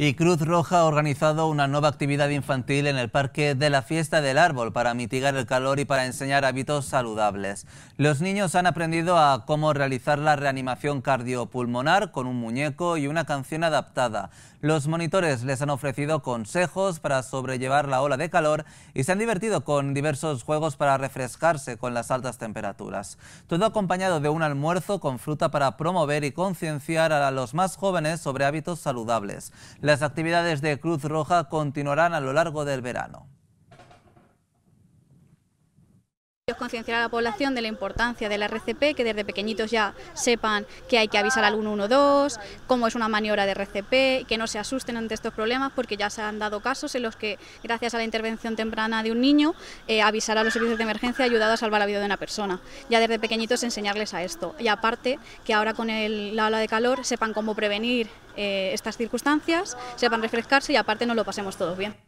Y Cruz Roja ha organizado una nueva actividad infantil en el Parque de la Fiesta del Árbol para mitigar el calor y para enseñar hábitos saludables. Los niños han aprendido a cómo realizar la reanimación cardiopulmonar con un muñeco y una canción adaptada. Los monitores les han ofrecido consejos para sobrellevar la ola de calor y se han divertido con diversos juegos para refrescarse con las altas temperaturas. Todo acompañado de un almuerzo con fruta para promover y concienciar a los más jóvenes sobre hábitos saludables. Las actividades de Cruz Roja continuarán a lo largo del verano. Concienciar a la población de la importancia de la RCP, que desde pequeñitos ya sepan que hay que avisar al 112, cómo es una maniobra de RCP, que no se asusten ante estos problemas porque ya se han dado casos en los que gracias a la intervención temprana de un niño eh, avisar a los servicios de emergencia ha ayudado a salvar la vida de una persona. Ya desde pequeñitos enseñarles a esto y aparte que ahora con la ola de calor sepan cómo prevenir eh, estas circunstancias, sepan refrescarse y aparte no lo pasemos todos bien.